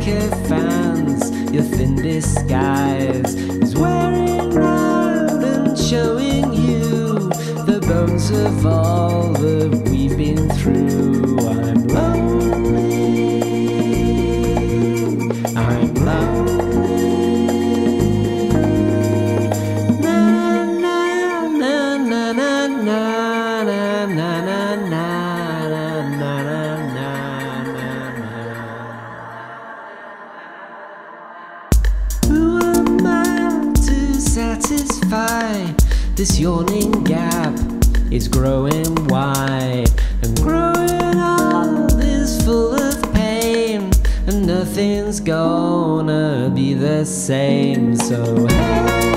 healthcare fans, your thin disguise is wearing out and showing you the bones of all. Satisfy? This yawning gap is growing wide and growing old is full of pain, and nothing's gonna be the same. So hey.